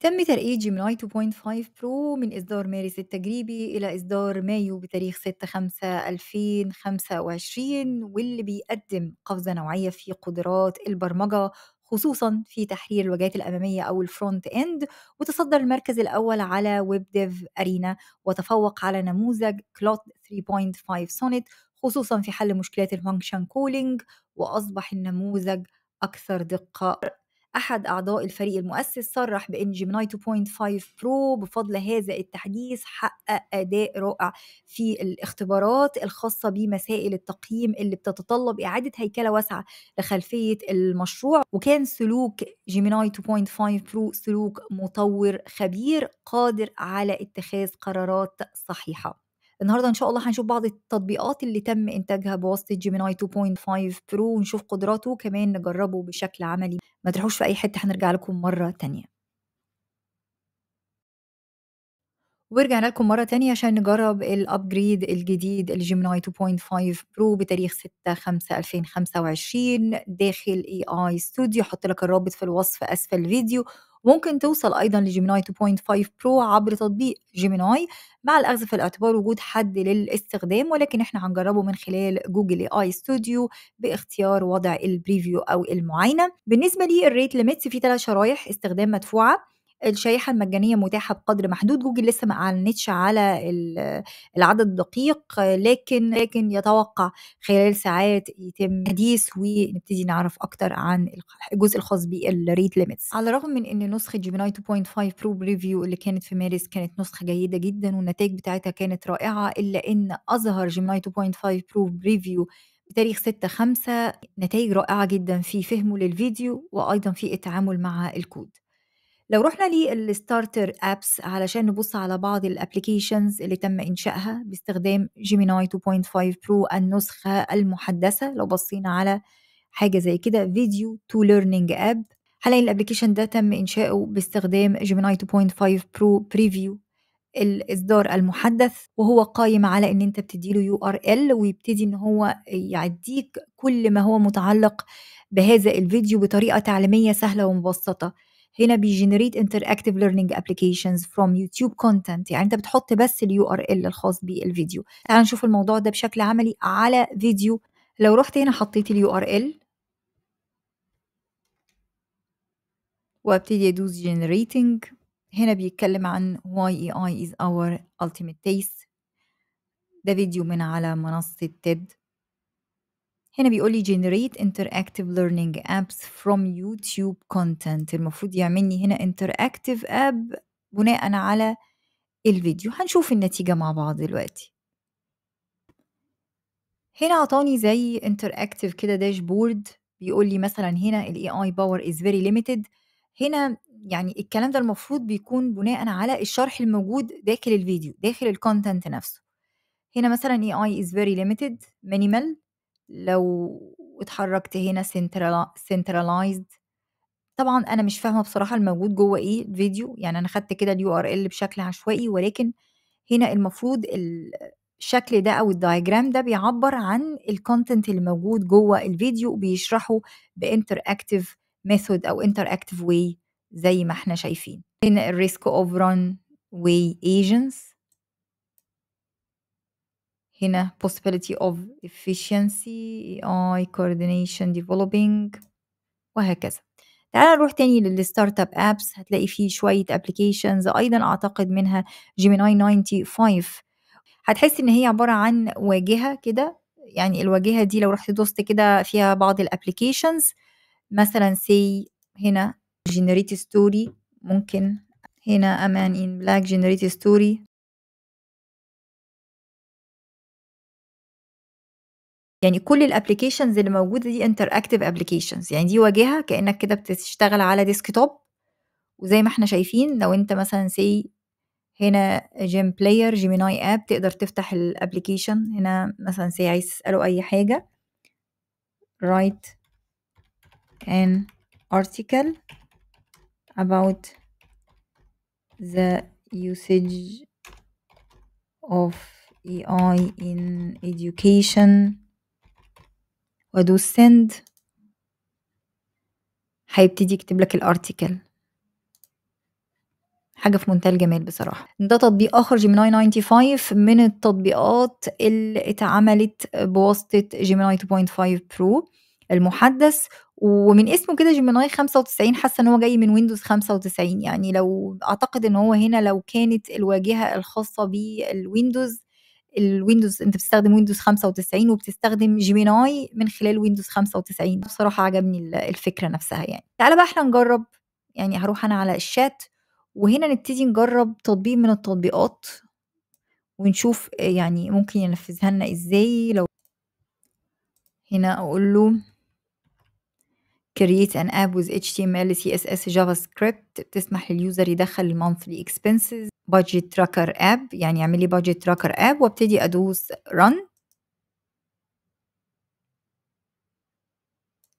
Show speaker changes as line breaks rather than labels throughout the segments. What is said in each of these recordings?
تم ترقية Gemini 2.5 Pro من إصدار مارس التجريبي إلى إصدار مايو بتاريخ 6/5/2025 واللي بيقدم قفزة نوعية في قدرات البرمجة خصوصا في تحرير الواجهات الأمامية أو ال front end وتصدر المركز الأول على WebDev Arena وتفوق على نموذج Claude 3.5 Sonnet خصوصا في حل مشكلات ال function calling وأصبح النموذج أكثر دقة. أحد أعضاء الفريق المؤسس صرح بأن جيميناي 2.5 برو بفضل هذا التحديث حقق أداء رائع في الاختبارات الخاصة بمسائل التقييم اللي بتتطلب إعادة هيكلة واسعة لخلفية المشروع وكان سلوك جيميناي 2.5 برو سلوك مطور خبير قادر على اتخاذ قرارات صحيحة. النهارده إن شاء الله هنشوف بعض التطبيقات اللي تم إنتاجها بواسطة جيميناي 2.5 برو ونشوف قدراته وكمان نجربه بشكل عملي. ما تروحوش في أي حتة هنرجع لكم مرة تانية. ورجعنا لكم مرة تانية عشان نجرب ال upgrade الجديد الجيميناي 2.5 برو بتاريخ 6 5 2025 داخل AI Studio هاحط لك الرابط في الوصف أسفل الفيديو. ممكن توصل أيضا لجيميناي 2.5 برو عبر تطبيق جيميناي مع الأخذ في الاعتبار وجود حد للاستخدام ولكن إحنا هنجربه من خلال جوجل AI Studio باختيار وضع ال preview أو المعاينة. بالنسبة لل rate limits في ثلاث شرايح استخدام مدفوعة الشريحة المجانية متاحة بقدر محدود جوجل لسه ما أعلنتش على العدد الدقيق لكن لكن يتوقع خلال ساعات يتم تحديث ونبتدي نعرف أكتر عن الجزء الخاص بال rate limits على الرغم من إن نسخة جيميناي 2.5 برو preview اللي كانت في مارس كانت نسخة جيدة جدا والنتائج بتاعتها كانت رائعة إلا إن أظهر جيميناي 2.5 برو preview بتاريخ 6 5 نتائج رائعة جدا في فهمه للفيديو وأيضا في التعامل مع الكود. لو رحنا لل starter apps علشان نبص على بعض ال applications اللي تم إنشائها باستخدام جيميناي 2.5 برو النسخة المحدثة لو بصينا على حاجة زي كده video to learning app هنلاقي ال application ده تم إنشاؤه باستخدام جيميناي 2.5 برو preview الاصدار المحدث وهو قايم على إن أنت بتديله URL ويبتدي إن هو يعديك كل ما هو متعلق بهذا الفيديو بطريقة تعليمية سهلة ومبسطة. هنا بي generate interactive learning applications from YouTube content. يعني انت بتحط بس ال URL الخاص بالفيديو تعال نشوف الموضوع ده بشكل عملي على فيديو. لو رحت هنا حطيت ال URL وابتدي ادوس generating. هنا بيتكلم عن why AI is our ultimate test. ده فيديو من على منصة تيد هنا بيقول لي generate interactive learning apps from YouTube content. المفروض يعمل لي هنا interactive app بناء على الفيديو. هنشوف النتيجة مع بعض دلوقتي. هنا عطاني زي interactive كده داشبورد بيقول لي مثلا هنا ال AI power is very limited. هنا يعني الكلام ده المفروض بيكون بناء على الشرح الموجود داخل الفيديو داخل الكونتنت نفسه. هنا مثلا AI is very limited minimal. لو اتحركت هنا centralized. طبعا أنا مش فاهمة بصراحة الموجود جوه إيه الفيديو يعني أنا خدت كده ال URL بشكل عشوائي ولكن هنا المفروض الشكل ده أو ال diagram ده بيعبر عن ال content اللي موجود جوه الفيديو بيشرحه ب interactive method أو interactive way زي ما إحنا شايفين. هنا ال risk of ران واي agents. هنا possibility of efficiency AI coordination developing وهكذا. تعال نروح تاني للستارت اب ابس هتلاقي فيه شوية ابلكيشنز أيضا أعتقد منها جيميناي 95 هتحس إن هي عبارة عن واجهة كده. يعني الواجهة دي لو رحت دوست كده فيها بعض الابلكيشنز مثلا سي هنا generate story. ممكن هنا أمان ان بلاك generate story. يعني كل الابلكيشنز اللي موجودة دي انتراكتيف ابلكيشنز يعني دي واجهة كأنك كده بتشتغل على ديسكتوب وزي ما إحنا شايفين لو انت مثلا سي هنا جيم بلاير جيميناي اب تقدر تفتح الابلكيشن هنا مثلا سي عايز تسأله أي حاجة. Write an article about the usage of AI in education. وادوس send. هيبتدي يكتب لك الارتيكل حاجة في منتهى الجمال بصراحة. ده تطبيق آخر Gemini 95 من التطبيقات اللي اتعملت بواسطة Gemini 2.5 Pro المُحدّث، ومن اسمه كده Gemini 95 حاسة إن هو جاي من Windows 95 يعني لو أعتقد إن هو هنا لو كانت الواجهة الخاصة بالWindows الWindows أنت بتستخدم Windows 95 وبتستخدم Gemini من خلال Windows 95 بصراحة عجبني ال الفكرة نفسها يعني. تعالَ بقى إحنا نجرّب، يعني هاروح أنا على الchat وهنا نبتدي نجرّب تطبيق من التطبيقات ونشوف يعني ممكن ينفذها لنا إزاي لو هنا أقول له create an app with HTML CSS JavaScript بتسمح للuser يدخّل الmonthly expenses budget tracker app يعني اعمل لي budget tracker app وابتدي أدوس run.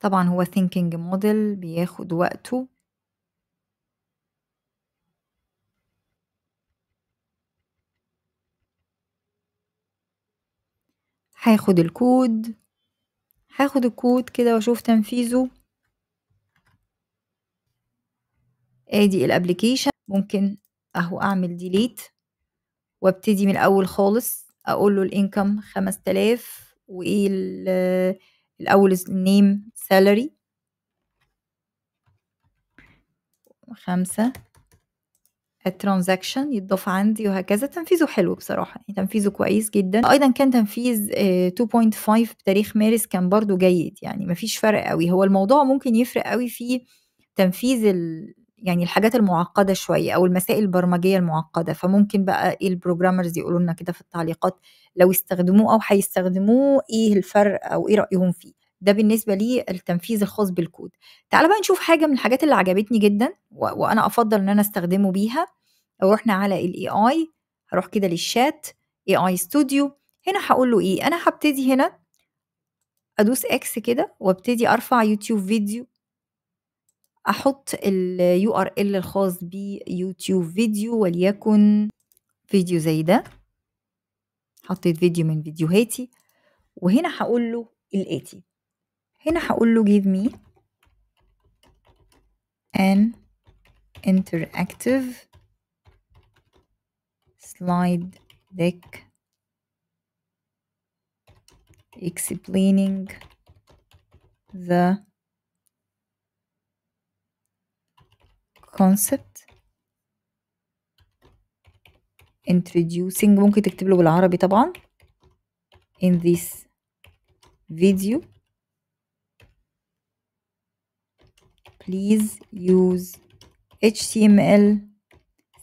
طبعًا هو thinking model بياخد وقته. هاخد الكود، هاخد الكود كده وأشوف تنفيذه. آدي الapplication ممكن أهو أعمل delete وأبتدي من الأول خالص، أقول له الincome 5000 وإيه ال الأول الname salary. 5 الtransaction يتضاف عندي وهكذا، تنفيذه حلو بصراحة، يعني تنفيذه كويس جدًا. أيضًا كان تنفيذ آآ 2.5 بتاريخ مارس كان برضه جيد، يعني ما فيش فرق أوي، هو الموضوع ممكن يفرق أوي في تنفيذ ال يعني الحاجات المُعقّدة شوية أو المسائل البرمجية المُعقّدة، فممكن بقى إيه الprogrammers يقولوا لنا كده في التعليقات لو استخدموه أو هيستخدموه إيه الفرق أو إيه رأيهم فيه. ده بالنسبة للتنفيذ الخاص بالكود. تعالَ بقى نشوف حاجة من الحاجات اللي عجبتني جدًا و وأنا أفضّل إن أنا أستخدمه بيها، لو رُحنا على الAI هاروح كده للchat AI studio هنا هاقول له إيه، أنا هابتدي هنا أدوس X كده وأبتدي أرفع يوتيوب فيديو. أحط الURL الخاص بيوتيوب فيديو وليكن فيديو زي ده. حطيت فيديو من فيديوهاتي وهنا هاقول له الآتي، هنا هاقول له give me an interactive slide deck explaining the concept introducing ممكن تكتب له بالعربي طبعًا in this video. Please use HTML,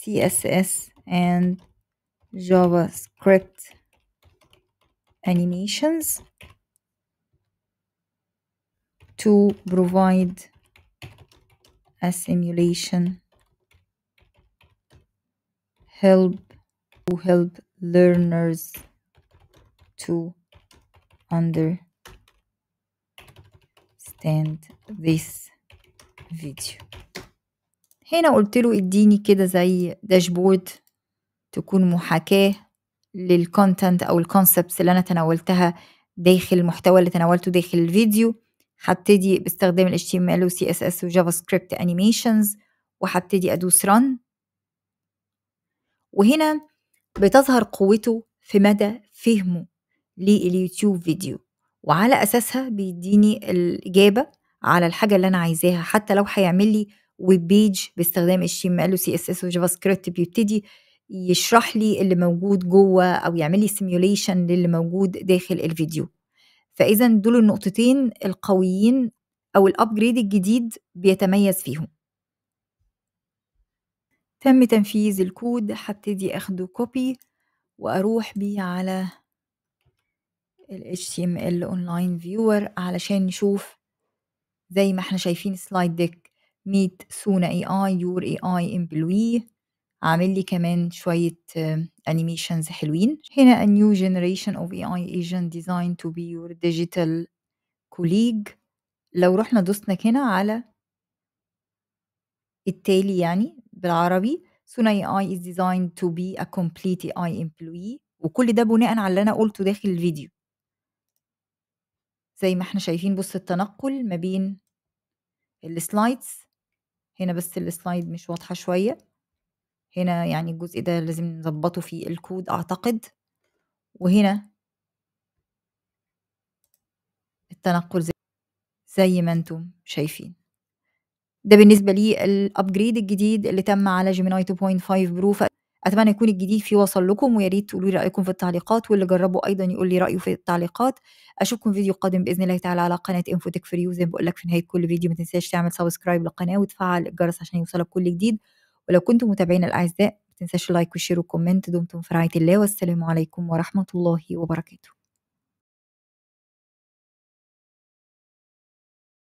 CSS and JavaScript animations to provide a simulation help to help learners to understand this video. هنا قُلت له ادّيني كده زي dashboard تكون محاكاة للcontent أو الconcepts اللي أنا تناولتها داخل المحتوى اللي تناولته داخل الفيديو. هابتدي باستخدام الHTML وCSS وJavaScript animations وهابتدي أدوس run. وهنا بتظهر قوته في مدى فهمه لليوتيوب فيديو، وعلى أساسها بيدّيني الإجابة على الحاجة اللي أنا عايزاها، حتى لو هيعمل لي web page باستخدام HTML وCSS وJavaScript بيبتدي يشرح لي اللي موجود جوّه أو يعمل لي simulation للي موجود داخل الفيديو. فإذًا دول النقطتين القويين أو الupgrade الجديد بيتميز فيهم. تم تنفيذ الكود، هابتدي آخده copy وأروح بيه على الHTML online viewer علشان نشوف زي ما إحنا شايفين slide deck meet Suna AI your AI employee عامل لي كمان شوية animations حلوين. هنا a new generation of AI agent designed to be your digital colleague لو رُحنا دوسنا هنا على التالي يعني بالعربي Suna AI is designed to be a complete AI employee وكل ده بناءً على اللي أنا قُلته داخل الفيديو. زي ما إحنا شايفين بُص التنقل ما بين الslides هنا بس الslide مش واضحة شوية. هنا يعني الجزء ده لازم نضبّطه في الكود أعتقد، وهنا التنقل ز زي ما أنتم شايفين. ده بالنسبة للupgrade الجديد اللي تم على Gemini 2.5 Pro فأتمنى يكون الجديد فيه وصل لكم، ويا ريت تقولوا لي رأيكم في التعليقات، واللي جرّبه أيضًا يقول لي رأيه في التعليقات. أشوفكم في فيديو قادم بإذن الله تعالى على قناة for you زي ما باقول لك في نهاية كل فيديو ما تنساش تعمل subscribe للقناة وتفعّل الجرس عشان يوصلك كل جديد، ولو كنتم متابعينا الأعزاء تنساش ال like وال share وال comment. دمتم في رعاية الله والسلام عليكم ورحمة الله وبركاته.